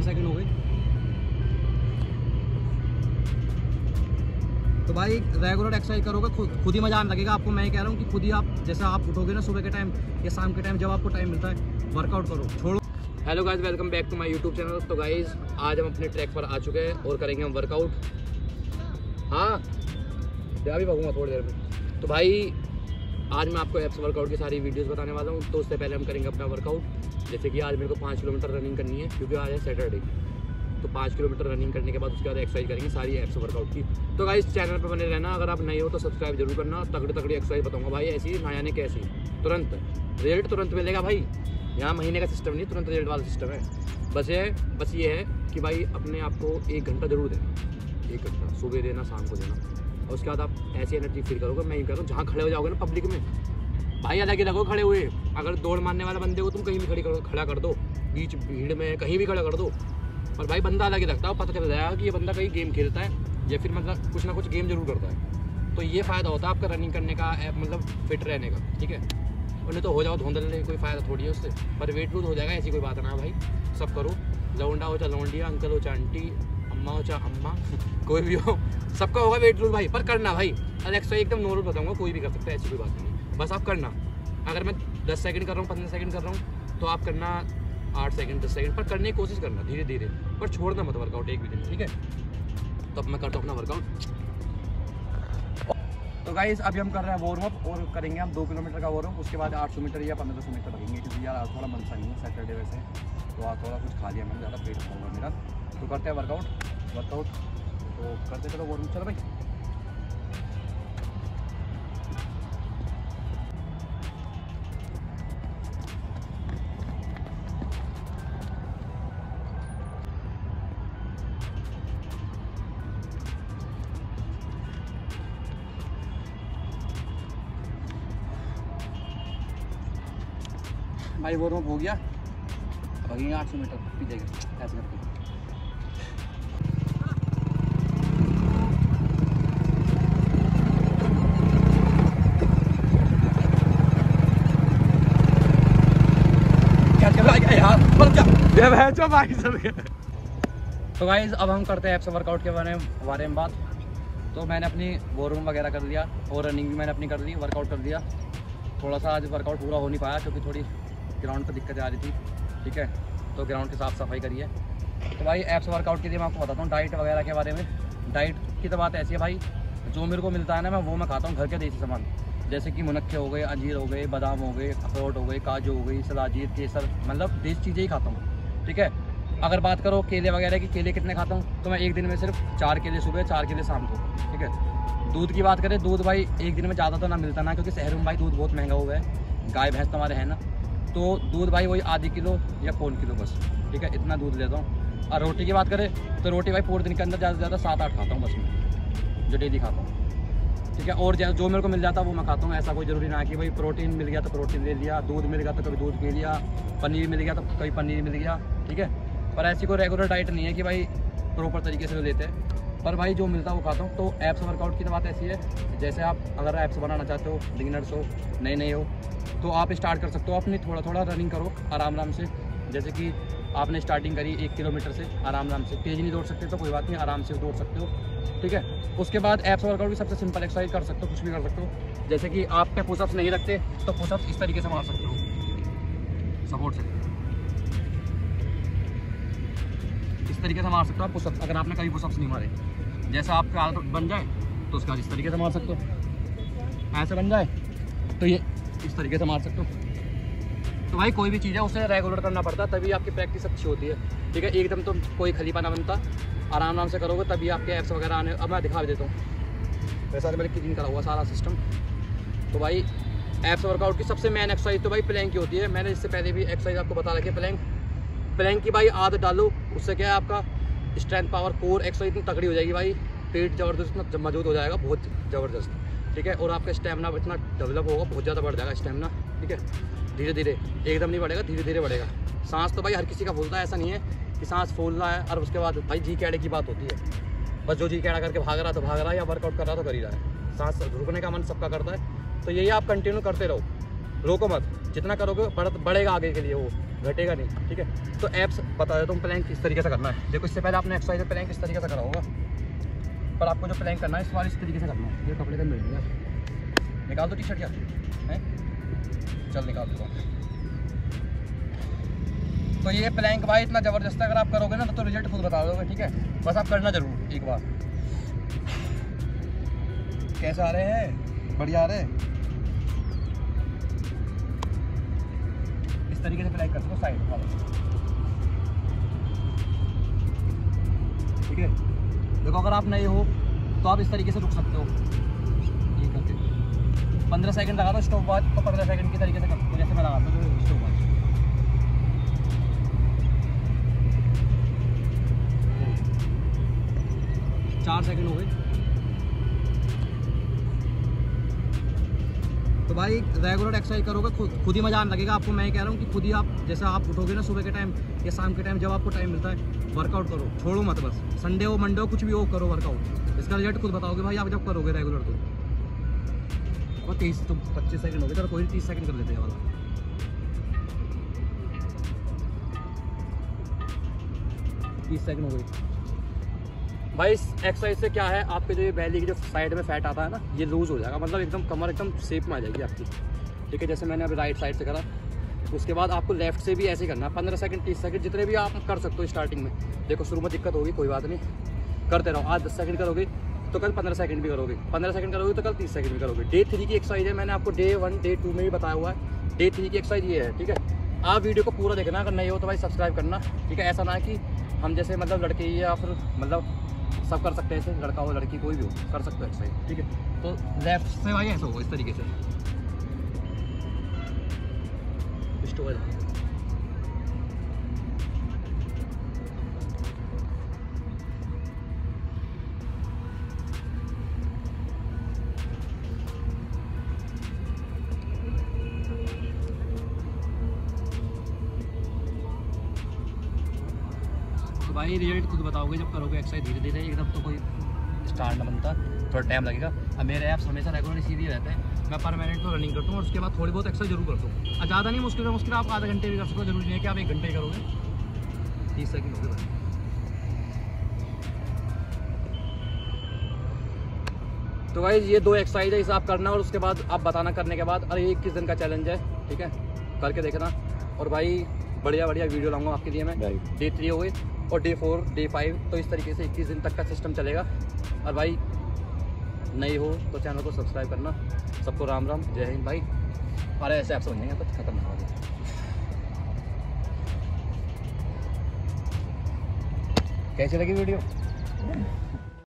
चार सेकंड हो गए। तो भाई रेगुलर एक्सरसाइज करोगे खुद ही मज़ा आने लगेगा आपको। मैं कह रहा हूँ कि खुद ही आप, जैसे आप उठोगे ना सुबह के टाइम या शाम के टाइम जब आपको टाइम मिलता है वर्कआउट करो, छोड़ो। Hello guys welcome back to my YouTube channel तो गाइज़ आज हम अपने ट्रैक पर आ चुके हैं और करेंगे हम वर्कआउट हाँ या भी भागूँगा थोड़ी देर में। तो भाई आज मैं आपको एप्स वर्कआउट की सारी वीडियोस बताने वाला हूँ। तो उससे पहले हम करेंगे अपना वर्कआउट जैसे कि आज मेरे को पाँच किलोमीटर रनिंग करनी है, क्योंकि आज है सैटरडे तो पाँच किलोमीटर रनिंग करने के बाद उसके बाद एक्सरसाइज करेंगे सारी एप्स वर्कआउट की। तो गाइस चैनल पर बने रहना। अगर आप नए हो तो सब्सक्राइब ज़रूर करना। तगड़ी तगड़ी एक्सरसाइज बताऊँगा भाई, ऐसी ना यानी कैसी? तुरंत। रिज़ल्ट तुरंत मिलेगा भाई। यहाँ महीने का सिस्टम नहीं, तुरंत रिज़ल्ट वाला सिस्टम है। बस ये बस ये है कि भाई अपने आप को एक घंटा ज़रूर देना। एक घंटा, सुबह देना, शाम को देना। उसके बाद आप ऐसी एनर्जी फील करोगे, मैं यूँ हूँ, जहाँ खड़े हो जाओगे ना पब्लिक में, भाई अलग ही लगो खड़े हुए। अगर दौड़ मारने वाला बंदे को तुम कहीं भी खड़ी करो, खड़ा कर दो। बीच भीड़ में कहीं भी खड़ा कर दो। और भाई बंदा अलग ही लगता है पता चल जाएगा कि ये बंदा कहीं गेम खेलता है, या फिर मतलब कुछ ना कुछ गेम ज़रूर करता है। तो ये फ़ायदा होता है आपका रनिंग करने का मतलब फिट रहने का, ठीक है? उन्हें तो हो जाओ, धुंधले कोई फ़ायदा थोड़ी है उससे। पर वेट लूज हो जाएगा, ऐसी कोई बात ना भाई। सब करो। लौंडा हो चाहे लौंडिया, अंकल हो चाहे आंटी अम्मा हो चाहे अम्मा, कोई भी हो, सबका होगा वेट लूज भाई, पर करना भाई। अरे एक्स्ट्रा एकदम नॉर्मल बताऊँगा, कोई भी कर सकता है, ऐसी कोई बात नहीं। बस आप करना। अगर मैं दस सेकंड कर रहा हूँ, पंद्रह सेकंड कर रहा हूँ तो आप करना आठ सेकंड दस सेकंड पर करने की कोशिश करना धीरे धीरे। पर छोड़ना मत वर्कआउट एक भी दिन ठीक है? तो अब मैं करता हूँ अपना वर्कआउट तो गाइस अभी हम कर रहे हैं वार्म अप और करेंगे हम दो किलोमीटर का वार्म उसके बाद आठ सौ मीटर या पंद्रह सौ मीटर लगेंगे, क्योंकि यार थोड़ा मन सा नहीं है सैटरडे वैसे तो आज थोड़ा कुछ खा लिया मैंने, ज़्यादा पेट होगा मेरा। तो करते हैं वर्कआउट वर्कआउट तो करते चलो वार्म चलो भाई भाई वो रोप हो गया भागेंगे आठ सौ मीटर पी जाएगा ऐसे करके तो गाइज़ अब हम करते हैं एप्स वर्कआउट के बारे में बारे में बात। तो मैंने अपनी बोरूम वगैरह कर लिया, और रनिंग भी मैंने अपनी कर ली वर्कआउट कर दिया थोड़ा सा आज वर्कआउट पूरा हो नहीं पाया, क्योंकि थोड़ी ग्राउंड पर दिक्कत आ रही थी। ठीक है? तो ग्राउंड की साफ़ सफ़ाई करिए। तो भाई एप्स वर्कआउट के लिए मैं आपको बताता हूँ डाइट वगैरह के बारे में। डाइट की तो बात ऐसी है भाई, जो मेरे को मिलता है ना, मैं वो मैं खाता हूँ घर के देसी सामान। जैसे कि मुनक्के हो गए, अंजीर हो गए, बादाम हो गए, अखरोट हो गए, काजू हो गई सलाजीर केसर मतलब देसी चीज़ें ही खाता हूँ। ठीक है? अगर बात करो केले वगैरह की, केले कितने खाता हूँ? तो मैं एक दिन में सिर्फ़ चार केले सुबह, चार केले शाम को, ठीक है? दूध की बात करें, दूध भाई एक दिन में ज़्यादा तो ना मिलता ना, क्योंकि शहरों में भाई दूध बहुत महँगा हुआ है। गाय, भैंस तो हमारे हैं ना। तो दूध भाई वही आधी किलो या पौन किलो बस, ठीक है? इतना दूध लेता हूँ। और रोटी की बात करें तो रोटी भाई पूरे दिन के अंदर ज़्यादा से ज़्यादा सात आठ खाता हूँ बस में, जो डेली खाता हूँ, ठीक है? और जो मेरे को मिल जाता है वो मैं खाता हूँ। ऐसा कोई ज़रूरी ना कि भाई प्रोटीन मिल गया तो प्रोटीन ले लिया, दूध मिल गया तो कभी दूध पी लिया, पनीर मिल गया तो कभी पनीर मिल गया। ठीक है? पर ऐसी कोई रेगुलर डाइट नहीं है कि भाई प्रॉपर तरीके से लेते हैं। पर भाई जो मिलता है वो खाता हूँ। तो ऐप्स वर्कआउट की तो बात ऐसी है, जैसे आप अगर ऐप्स बनाना चाहते हो बिगिनर्स हो नए नए हो तो आप स्टार्ट कर सकते हो। अपनी थोड़ा थोड़ा रनिंग करो आराम आराम से। जैसे कि आपने स्टार्टिंग करी एक किलोमीटर से आराम आराम से। तेज़ नहीं दौड़ सकते तो कोई बात नहीं, आराम से दौड़ सकते हो। ठीक है? उसके बाद एप्स वर्कआउट भी सबसे सिंपल एक्सरसाइज कर सकते हो, कुछ भी कर सकते हो। जैसे कि आप पे पुशअप्स नहीं रखते तो पुशअप्स इस तरीके से मार सकते हो। सपोर्ट से। तरीके से मार सकते हो आप पुशअप्स अगर आपने कभी पुशअप्स नहीं मारे। जैसा आपका आदत बन जाए तो उसका इस तरीके से मार सकते हो। ऐसे बन जाए तो ये इस तरीके से मार सकते हो। तो भाई, कोई भी चीज़ है, उसे रेगुलर करना पड़ता है, तभी आपकी प्रैक्टिस अच्छी होती है। ठीक है, एकदम तो कोई खलीफा ना बनता, आराम आराम से करोगे, तभी आपके ऐप्स वगैरह आने, अब मैं दिखा भी देता हूँ। वैसा मैंने क्लीन करा हुआ सारा सिस्टम तो भाई ऐप्स वर्कआउट की सबसे मेन एक्सरसाइज तो भाई प्लैंक की होती है। मैंने इससे पहले भी एक्सरसाइज आपको बता रखी है प्लैंक प्लैंक की भाई, आदत डालो उससे क्या है आपका? स्ट्रेंथ पावर कोर एक्सरसाइज इतनी तगड़ी हो जाएगी भाई। पेट ज़बरदस्त, इतना मज़बूत हो जाएगा, बहुत ज़बरदस्त। ठीक है? और आपका स्टेमिना इतना डेवलप होगा, बहुत ज़्यादा बढ़ जाएगा स्टेमिना ठीक है? धीरे धीरे, एकदम नहीं बढ़ेगा, धीरे धीरे बढ़ेगा। सांस तो भाई हर किसी का फूलता है, ऐसा नहीं है कि सांस फूलना है, और उसके बाद भाई जी कैड़े की बात होती है। बस जो जी कैड़ा करके भाग रहा तो भाग रहा है, या वर्कआउट कर रहा तो कर ही रहा है। सांस रुकने का मन सबका करता है। तो यही आप कंटिन्यू करते रहो। रोको मत। जितना करोगे बढ़ बढ़ेगा आगे के लिए वो। घटेगा नहीं ठीक है? तो ऐप्स बता देता हूँ प्लैंक किस तरीके से करना है। देखो इससे पहले आपने एक्सरसाइज प्लैंक किस तरीके से करा होगा। पर आपको जो प्लैंक करना है इस बार इस तरीके से करना है। ये कपड़े का मिल गया। निकाल दो टी शर्ट क्या है? चल निकाल दो तो ये प्लैंक भाई इतना ज़बरदस्त अगर आप करोगे ना तो, तो रिज़ल्ट खुद बता दोगे ठीक है? बस आप करना ज़रूर एक बार। कैसे आ रहे हैं? बढ़िया आ रहे हैं? तरीके से प्लैंक कर सकते हो साइड वाले। ठीक है? देखो, अगर आप नए हो तो आप इस तरीके से रुक सकते हो। ये करके। पंद्रह सेकंड लगा दो स्टॉप वॉच तो पंद्रह सेकंड की तरीके से कर जैसे मैं लगाता हूँ स्टॉप वॉच चार सेकंड हो गए। तो भाई रेगुलर एक्सरसाइज करोगे खुद खुद ही मज़ा आने लगेगा आपको। मैं कह रहा हूँ कि खुद ही आप, जैसे आप उठोगे ना सुबह के टाइम या शाम के टाइम जब आपको टाइम मिलता है वर्कआउट करो। छोड़ो मत बस। संडे हो मंडे हो, कुछ भी हो, करो वर्कआउट इसका रिज़ल्ट खुद बताओगे भाई, आप जब करोगे रेगुलर तो। तीस तो पच्चीस सेकंड हो गए। कोई तीस सेकंड कर लेते हैं वाला। तीस सेकंड हो गई भाई, इस एक्सरसाइज से क्या है? आपके जो ये बैली की जो साइड में फैट आता है ना, ये लूज़ हो जाएगा। मतलब एकदम कमर एकदम सेप में आ जाएगी आपकी। ठीक है, जैसे मैंने अभी राइट साइड से करा। उसके बाद आपको लेफ़्ट से भी ऐसे करना है। पंद्रह सेकंड तीस सेकंड जितने भी आप कर सकते हो स्टार्टिंग में। देखो, शुरू में दिक्कत होगी, कोई बात नहीं। करते रहो। आज दस सेकंड करोगे तो कल पंद्रह सेकंड भी करोगे। पंद्रह सेकंड करोगे तो कल तीस सेकंड भी करोगे। डे थ्री की एक्सरसाइज है, मैंने आपको डे वन डे टू में भी बताया हुआ है। डे थ्री की एक्सरसाइज ये है, ठीक है? आप वीडियो को पूरा देखना, अगर नहीं हो तो भाई सब्सक्राइब करना। ठीक है, ऐसा ना कि हम जैसे मतलब लड़के या फिर मतलब सब कर सकते हैं ऐसे, लड़का हो, लड़की, कोई भी हो, कर सकते हो एक्सरसाइज ठीक है? तो लेफ़्ट से भाई ऐसा हो इस तरीके से। स्टोर भाई रिज़ल्ट खुद बताओगे जब करोगे एक्सरसाइज धीरे धीरे एकदम तो कोई स्टार्ट ना बनता थोड़ा टाइम लगेगा। अब मेरे ऐप्स हमेशा रेगुलर इसीलिए रहते हैं। मैं पर मिनट तो रनिंग करता हूँ और उसके बाद थोड़ी बहुत एक्सरसाइज ज़रूर करता हूँ। और ज़्यादा नहीं मुश्किल है मुश्किल आप आधा घंटे भी कर सकते हो ज़रूरी नहीं है कि आप एक घंटे करोगे। तीस सेकंड हो गए तो भाई ये दो एक्सरसाइज है इसे आप करना और उसके बाद आप बताना करने के बाद अरे इक्कीस दिन का चैलेंज है ठीक है? करके देखना। और भाई बढ़िया बढ़िया वीडियो लाऊँगा आपके लिए मैं। डे थ्री हो गई। और डे फोर डे फाइव तो इस तरीके से इक्कीस दिन तक का सिस्टम चलेगा। और भाई नई हो तो चैनल को सब्सक्राइब करना। सबको राम राम, जय हिंद भाई। अरे, ऐसे आप समझेंगे तो खत्म हो गया कैसी लगी वीडियो?